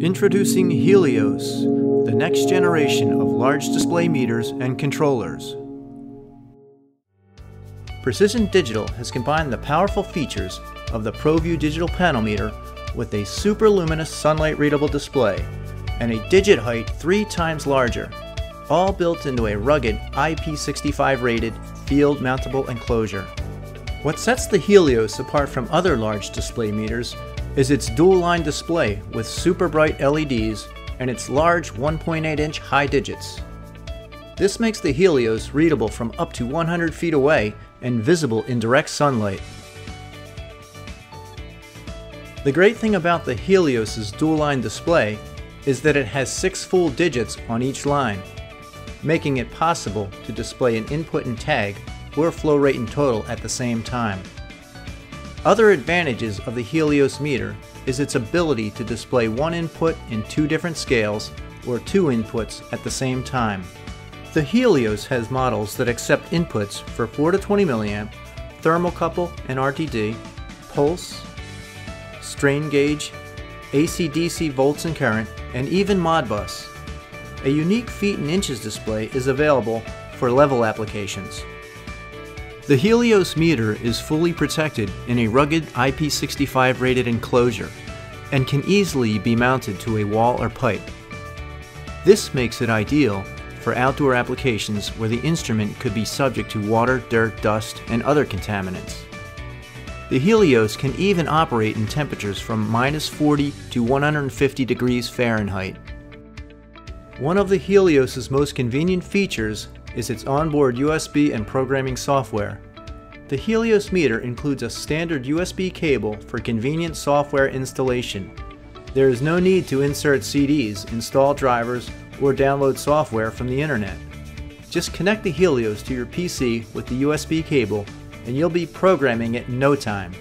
Introducing Helios, the next generation of large display meters and controllers. Precision Digital has combined the powerful features of the ProVu digital panel meter with a super luminous sunlight readable display and a digit height three times larger, all built into a rugged IP65 rated field mountable enclosure. What sets the Helios apart from other large display meters is its dual line display with super bright LEDs and its large 1.8 inch high digits. This makes the Helios readable from up to 100 feet away and visible in direct sunlight. The great thing about the Helios' dual line display is that it has six full digits on each line, making it possible to display an input and tag or flow rate and total at the same time. Other advantages of the Helios meter is its ability to display one input in two different scales or two inputs at the same time. The Helios has models that accept inputs for 4 to 20 milliamp, thermocouple and RTD, pulse, strain gauge, AC-DC volts and current, and even Modbus. A unique feet and inches display is available for level applications. The Helios meter is fully protected in a rugged IP65 rated enclosure and can easily be mounted to a wall or pipe. This makes it ideal for outdoor applications where the instrument could be subject to water, dirt, dust, and other contaminants. The Helios can even operate in temperatures from minus 40 to 150 degrees Fahrenheit. One of the Helios's most convenient features is its onboard USB and programming software. The Helios meter includes a standard USB cable for convenient software installation. There is no need to insert CDs, install drivers, or download software from the internet. Just connect the Helios to your PC with the USB cable and you'll be programming it in no time.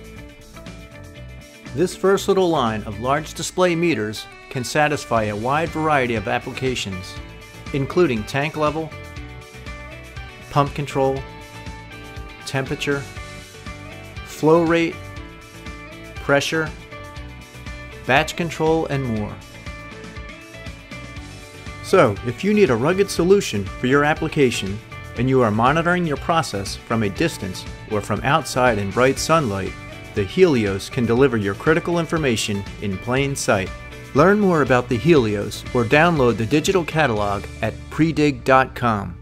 This versatile line of large display meters can satisfy a wide variety of applications, including tank level, pump control, temperature, flow rate, pressure, batch control, and more. So, if you need a rugged solution for your application and you are monitoring your process from a distance or from outside in bright sunlight, the Helios can deliver your critical information in plain sight. Learn more about the Helios or download the digital catalog at predig.com.